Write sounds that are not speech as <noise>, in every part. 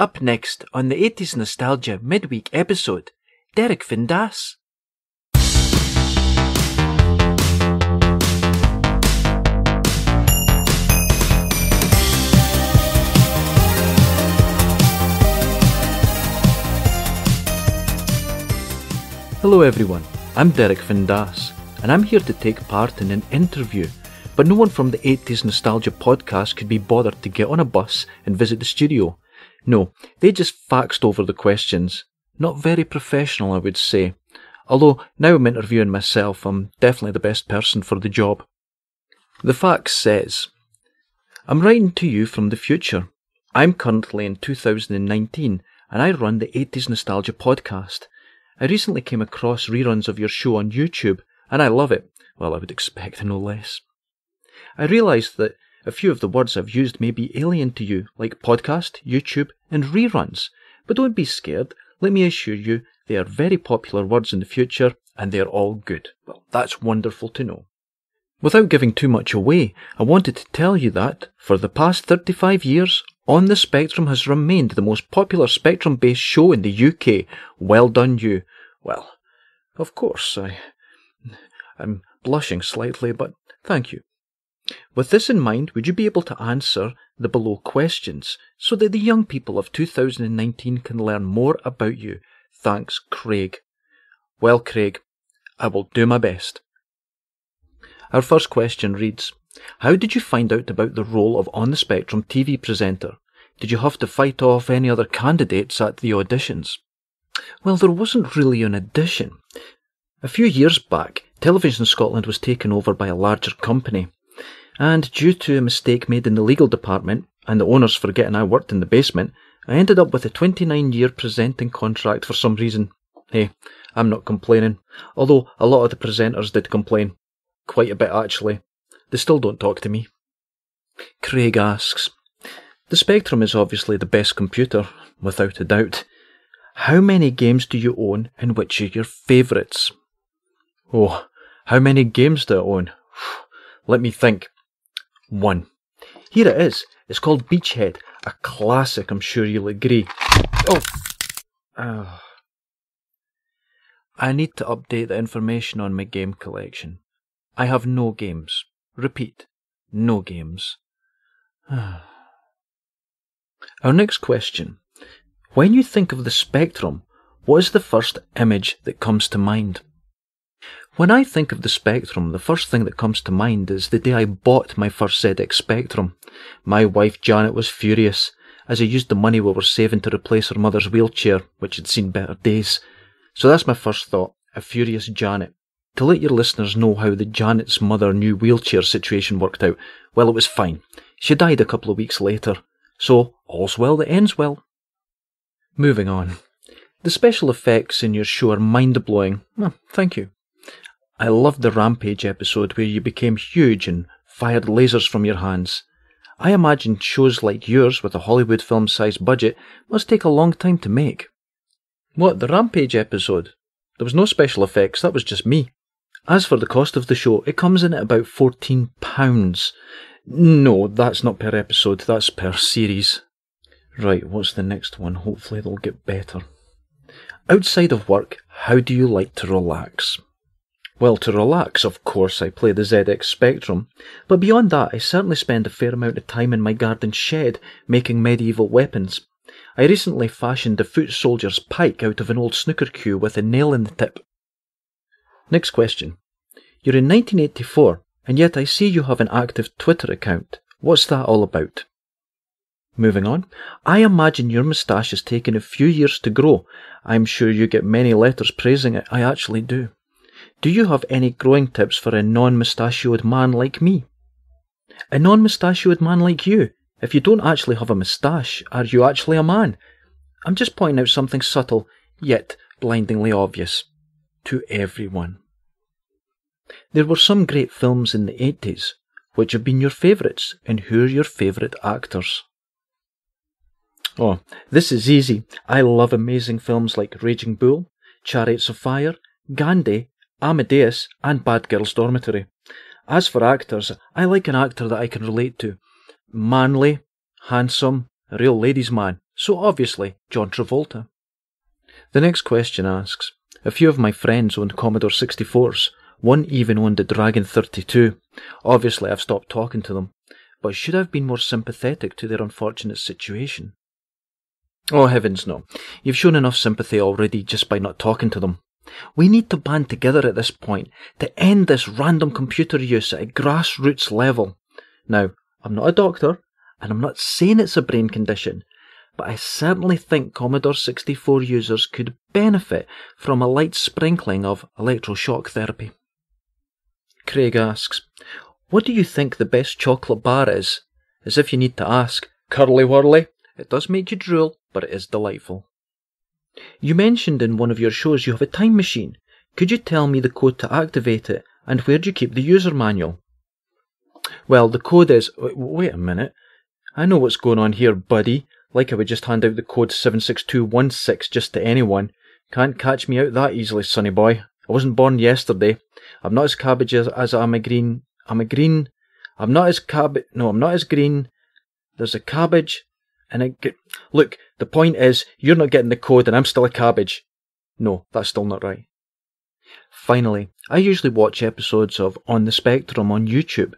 Up next on the 80s Nostalgia midweek episode, Derek Findas. Hello everyone, I'm Derek Findas, and I'm here to take part in an interview. But no one from the 80s Nostalgia podcast could be bothered to get on a bus and visit the studio. No, they just faxed over the questions. Not very professional, I would say. Although, now I'm interviewing myself, I'm definitely the best person for the job. The fax says, I'm writing to you from the future. I'm currently in 2019 and I run the 80s Nostalgia podcast. I recently came across reruns of your show on YouTube and I love it. Well, I would expect no less. I realised that a few of the words I've used may be alien to you, like podcast, YouTube, and reruns. But don't be scared. Let me assure you, they are very popular words in the future, and they are all good. Well, that's wonderful to know. Without giving too much away, I wanted to tell you that, for the past 35 years, On the Spectrum has remained the most popular Spectrum based show in the UK. Well done, you. Well, of course, I. I'm blushing slightly, but thank you. With this in mind, would you be able to answer the below questions so that the young people of 2019 can learn more about you? Thanks, Craig. Well, Craig, I will do my best. Our first question reads How did you find out about the role of On the Spectrum TV presenter? Did you have to fight off any other candidates at the auditions? Well, there wasn't really an audition. A few years back, Television Scotland was taken over by a larger company, and due to a mistake made in the legal department and the owners forgetting I worked in the basement, I ended up with a 29 year presenting contract for some reason. Hey, I'm not complaining, although a lot of the presenters did complain. Quite a bit actually. They still don't talk to me. Craig asks, The Spectrum is obviously the best computer, without a doubt. How many games do you own and which are your favourites? Oh, how many games do I own? Let me think. One. Here it is. It's called Beachhead, a classic, I'm sure you'll agree. Oh. oh. I need to update the information on my game collection. I have no games. Repeat, no games. <sighs> Our next question. When you think of the spectrum, what is the first image that comes to mind? When I think of the Spectrum, the first thing that comes to mind is the day I bought my first ZX Spectrum. My wife Janet was furious, as I used the money we were saving to replace her mother's wheelchair, which had seen better days. So that's my first thought, a furious Janet. To let your listeners know how the Janet's mother new wheelchair situation worked out, well, it was fine. She died a couple of weeks later. So, all's well that ends well. Moving on. The special effects in your show are mind blowing. Well, thank you. I loved the Rampage episode where you became huge and fired lasers from your hands. I imagine shows like yours with a Hollywood film sized budget must take a long time to make. What, the Rampage episode? There was no special effects, that was just me. As for the cost of the show, it comes in at about £14. No, that's not per episode, that's per series. Right, what's the next one? Hopefully they'll get better. Outside of work, how do you like to relax? Well, to relax, of course, I play the ZX Spectrum, but beyond that, I certainly spend a fair amount of time in my garden shed making medieval weapons. I recently fashioned a foot soldier's pike out of an old snooker cue with a nail in the tip. Next question. You're in 1984, and yet I see you have an active Twitter account. What's that all about? Moving on. I imagine your moustache has taken a few years to grow. I'm sure you get many letters praising it. I actually do. Do you have any growing tips for a non mustachioed man like me? A non mustachioed man like you? If you don't actually have a moustache, are you actually a man? I'm just pointing out something subtle, yet blindingly obvious. To everyone. There were some great films in the 80s. Which have been your favourites, and who are your favourite actors? Oh, this is easy. I love amazing films like Raging Bull, Chariots of Fire, Gandhi, Amadeus, and Bad Girls Dormitory. As for actors, I like an actor that I can relate to. Manly, handsome, real ladies' man, So obviously, John Travolta. The next question asks, a few of my friends owned Commodore 64s. One even owned a Dragon 32. Obviously, I've stopped talking to them, but should I have been more sympathetic to their unfortunate situation? Oh heavens no. You've shown enough sympathy already just by not talking to them. We need to band together at this point to end this random computer use at a grassroots level. Now, I'm not a doctor, and I'm not saying it's a brain condition, but I certainly think Commodore 64 users could benefit from a light sprinkling of electroshock therapy. Craig asks, What do you think the best chocolate bar is? As if you need to ask. Curly Wurly. It does make you drool, but it is delightful. You mentioned in one of your shows you have a time machine. Could you tell me the code to activate it, and where do you keep the user manual? Well, the code is. Wait a minute. I know what's going on here, buddy. Like I would just hand out the code 76216 just to anyone. Can't catch me out that easily, sonny boy. I wasn't born yesterday. I'm not as cabbage as, as I'm a green. I'm a green. I'm not as cabbage. No, I'm not as green. There's a cabbage and a. Look, the point is, you're not getting the code and I'm still a cabbage. No, that's still not right. Finally, I usually watch episodes of On the Spectrum on YouTube.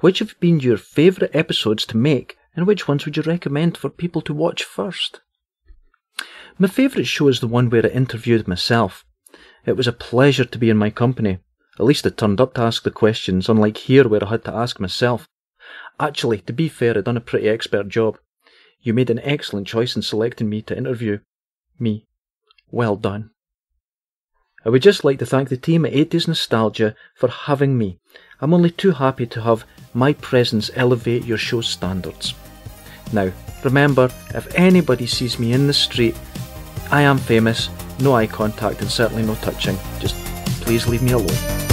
Which have been your favourite episodes to make and which ones would you recommend for people to watch first? My favourite show is the one where I interviewed myself. It was a pleasure to be in my company. At least I turned up to ask the questions, unlike here where I had to ask myself. Actually, to be fair, I'd done a pretty expert job. You made an excellent choice in selecting me to interview. Me. Well done. I would just like to thank the team at 80s Nostalgia for having me. I'm only too happy to have my presence elevate your show's standards. Now, remember, if anybody sees me in the street, I am famous, no eye contact and certainly no touching. Just please leave me alone.